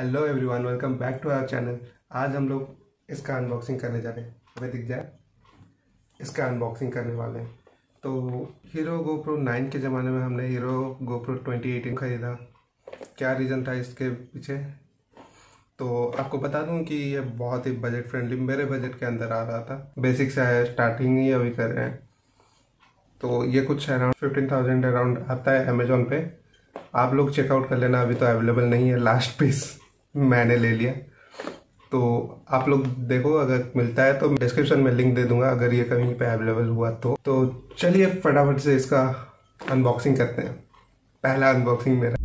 Hello everyone welcome back to our channel आज हम लोग इसका अनबॉक्सिंग करने जा रहे हैं। हमें दिख जाए। इसका अनबॉक्सिंग करने वाले हैं। तो हीरो गोप्रो नाइन के ज़माने में हमने हीरो गोप्रो ट्वेंटी एटीन खरीदा। क्या रीज़न था इसके पीछे? तो आपको बता दूँ कि ये बहुत ही बजट फ्रेंडली मेरे बजट के अंदर आ रहा था। बेसिक से है स्टार्टिंग ही अभी कर रहे हैं। तो ये कुछ अराउंड फिफ्टीन थाउज़ेंड अराउंड आता है अमेजोन पे। आप लोग चेकआउट कर लेना, अभी तो अवेलेबल नहीं है लास्ट पीस मैंने ले लिया। तो आप लोग देखो, अगर मिलता है तो डिस्क्रिप्शन में लिंक दे दूँगा, अगर ये कहीं पे अवेलेबल हुआ तो। तो चलिए फटाफट से इसका अनबॉक्सिंग करते हैं। पहला अनबॉक्सिंग मेरा।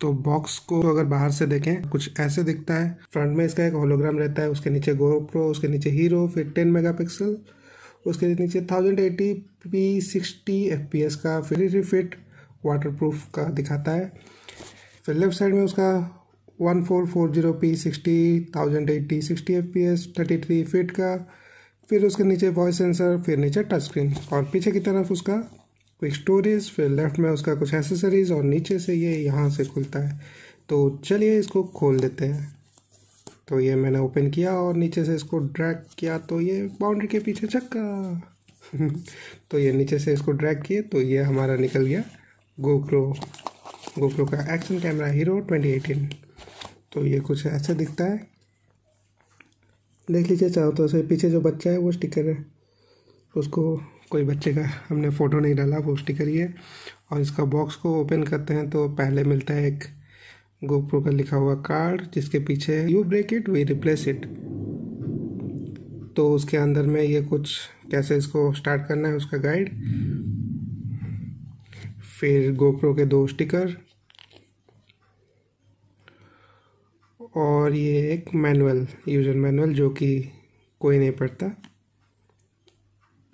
तो बॉक्स को अगर बाहर से देखें, कुछ ऐसे दिखता है। फ्रंट में इसका एक होलोग्राम रहता है, उसके नीचे गोप्रो उसके नीचे हीरो फिर 10 मेगापिक्सल उसके नीचे thousand eighty P sixty F P S का, फिर फिट वाटर प्रूफ का दिखाता है। फिर लेफ़्ट साइड में उसका one four four zero P sixty thousand eighty sixty F P S thirty three fit का, फिर उसके नीचे वॉइस सेंसर फिर नीचे टच स्क्रीन और पीछे की तरफ़ उसका क्विक स्टोरेज फिर लेफ़्ट में उसका कुछ एसेसरीज और नीचे से ये यहाँ से खुलता है। तो चलिए इसको खोल देते हैं। तो ये मैंने ओपन किया और नीचे से इसको ड्रैग किया तो ये बाउंड्री के पीछे चक्का तो ये नीचे से इसको ड्रैग किए तो ये हमारा निकल गया गोप्रो गोप्रो का एक्शन कैमरा हीरो 2018 तो ये कुछ ऐसा दिखता है। देख लीजिए चाहो तो से पीछे जो बच्चा है, वो स्टिकर है। उसको कोई बच्चे का हमने फ़ोटो नहीं डाला वो स्टिकर ही। है और इसका बॉक्स को ओपन करते हैं तो पहले मिलता है एक गोप्रो का लिखा हुआ कार्ड जिसके पीछे you break it we replace it तो उसके अंदर में ये कुछ कैसे इसको स्टार्ट करना है, उसका गाइड फिर गोप्रो के दो स्टिकर और ये एक मैनुअल यूज़र मैनुअल जो कि कोई नहीं पढ़ता।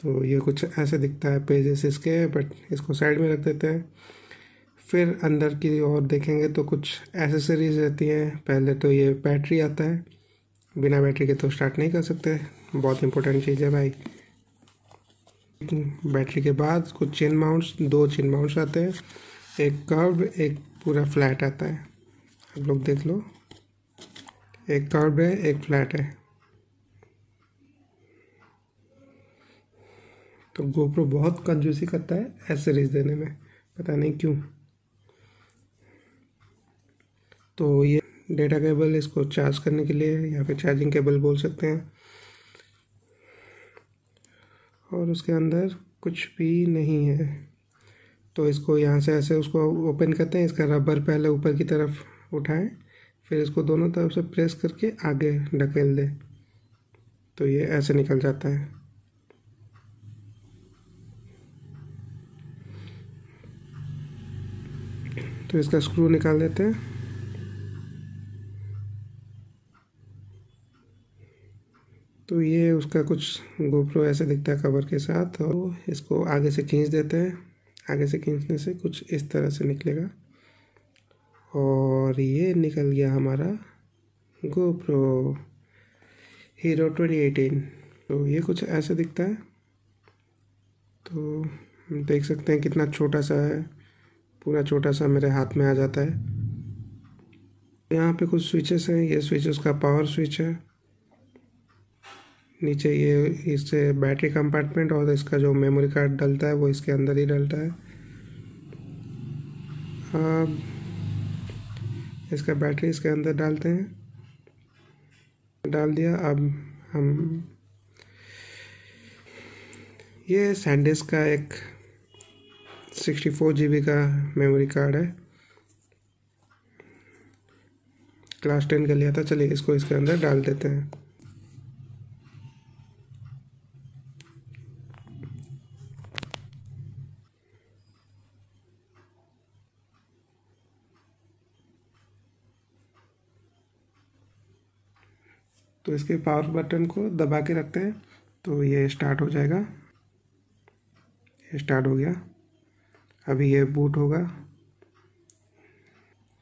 तो ये कुछ ऐसे दिखता है पेजेस इसके बट इसको साइड में रख देते हैं। फिर अंदर की ओर देखेंगे तो कुछ एसेसरीज रहती हैं। पहले तो ये बैटरी आता है। बिना बैटरी के तो स्टार्ट नहीं कर सकते। बहुत इंपॉर्टेंट चीज़ है भाई। बैटरी के बाद कुछ चेन माउंट्स दो चेन माउंट्स आते हैं। एक कर्व एक पूरा फ्लैट आता है। आप लोग देख लो। एक कर्व है, एक फ्लैट है। तो गोप्रो बहुत कंजूसी करता है एसेसरीज देने में। पता नहीं क्यों। तो ये डेटा केबल इसको चार्ज करने के लिए या फिर चार्जिंग केबल बोल सकते हैं। और उसके अंदर कुछ भी नहीं है। तो इसको यहाँ से ऐसे उसको ओपन करते हैं, इसका रबर पहले ऊपर की तरफ़ उठाएँ, फिर इसको दोनों तरफ़ से प्रेस करके आगे ढकेल दें। तो ये ऐसे निकल जाता है। तो इसका स्क्रू निकाल देते हैं। तो ये उसका कुछ गोप्रो ऐसे दिखता है कवर के साथ और इसको आगे से खींच देते हैं। आगे से खींचने से कुछ इस तरह से निकलेगा। और ये निकल गया हमारा गोप्रो हीरो ट्वेंटी एटीन तो ये कुछ ऐसे दिखता है। तो देख सकते हैं कितना छोटा सा है। पूरा छोटा सा मेरे हाथ में आ जाता है। यहाँ पे कुछ स्विचेस हैं, ये स्विच उसका पावर स्विच है। नीचे ये, इससे बैटरी कंपार्टमेंट और इसका जो मेमोरी कार्ड डलता है, वो इसके अंदर ही डलता है। अब इसका बैटरी इसके अंदर डालते हैं। डाल दिया, अब हम, ये सैंडिस का एक सिक्सटी फोर जी बी का मेमोरी कार्ड है। क्लास टेन का लिया था, चलिए इसको इसके अंदर डाल देते हैं। तो इसके पावर बटन को दबा के रखते हैं तो ये स्टार्ट हो जाएगा। ये स्टार्ट हो गया। अभी ये बूट होगा।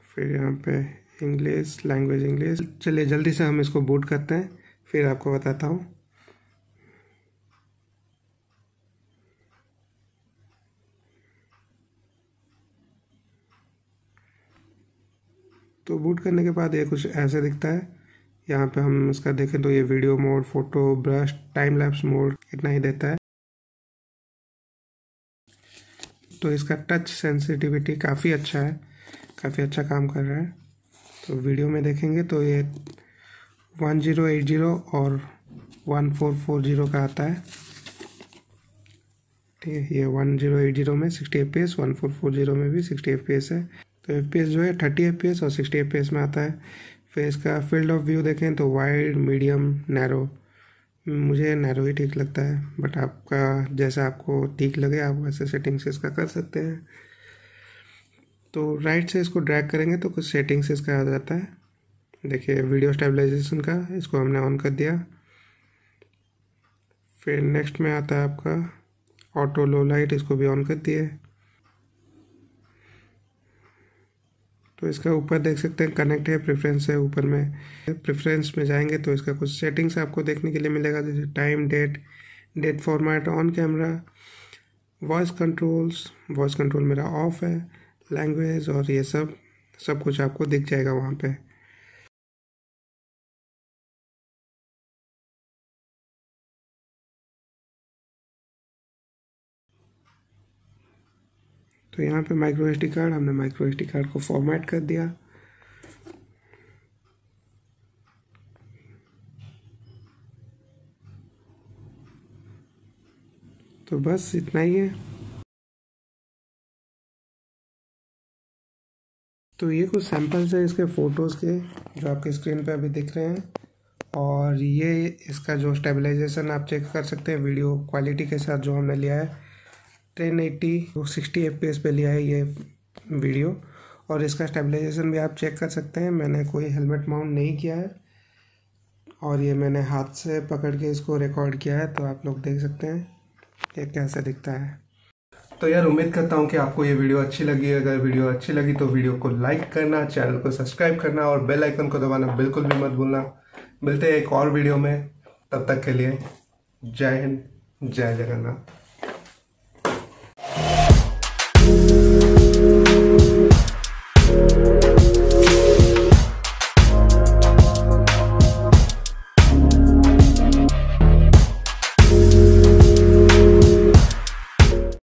फिर यहाँ पे इंग्लिश लैंग्वेज इंग्लिश चलिए जल्दी से हम इसको बूट करते हैं, फिर आपको बताता हूँ। तो बूट करने के बाद ये कुछ ऐसे दिखता है। यहाँ पे हम इसका देखें तो ये video mode photo burst time lapse mode इतना ही देता है। तो इसका टच सेंसिटिविटी काफ़ी अच्छा है। काफ़ी अच्छा काम कर रहा है। तो वीडियो में देखेंगे तो ये वन ज़ीरो एट ज़ीरो और वन फोर फोर ज़ीरो का आता है। ठीक है, ये वन ज़ीरो एट ज़ीरो में sixty F P S one four four zero में भी सिक्सटी एफ़ पी एस है। तो एफ़ पी एस जो है थर्टी एफ़ पी एस और सिक्सटी एफ़ पी एस में आता है। फिर इसका फ़ील्ड ऑफ़ व्यू देखें तो वाइड मीडियम नैरो मुझे नैरो ही ठीक लगता है बट आपका जैसा आपको ठीक लगे, आप वैसे सेटिंग्स इसका कर सकते हैं। तो राइट से इसको ड्रैग करेंगे तो कुछ सेटिंग्स इसका आ जाता है। देखिए वीडियो स्टेबलाइजेशन का, इसको हमने ऑन कर दिया। फिर नेक्स्ट में आता है आपका ऑटो लो लाइट इसको भी ऑन कर दिए। तो इसका ऊपर देख सकते हैं कनेक्ट है प्रेफरेंस है ऊपर में। प्रेफरेंस में जाएँगे तो इसका कुछ सेटिंग्स आपको देखने के लिए मिलेगा, जैसे time date date format on camera voice controls voice control मेरा ऑफ़ है लैंग्वेज और ये सब सब कुछ आपको दिख जाएगा वहाँ पे। तो यहाँ पे माइक्रो एसडी कार्ड हमने माइक्रो एसडी कार्ड को फॉर्मेट कर दिया। तो बस इतना ही है। तो ये कुछ सैंपल्स है इसके फ़ोटोज़ के, जो आपके स्क्रीन पे अभी दिख रहे हैं। और ये इसका जो स्टेबलाइजेशन आप चेक कर सकते हैं वीडियो क्वालिटी के साथ जो हमने लिया है ten eighty sixty F P लिया है ये वीडियो और इसका स्टेबलाइजेशन भी आप चेक कर सकते हैं। मैंने कोई हेलमेट माउंट नहीं किया है और ये मैंने हाथ से पकड़ के इसको रिकॉर्ड किया है तो आप लोग देख सकते हैं ये कैसे दिखता है। तो यार, उम्मीद करता हूँ कि आपको ये वीडियो अच्छी लगी अगर वीडियो अच्छी लगी तो वीडियो को लाइक करना चैनल को सब्सक्राइब करना और बेल आइकन को दबाना बिल्कुल भी मत भूलना। मिलते हैं एक और वीडियो में। तब तक के लिए जय हिंद, जय जगन्नाथ।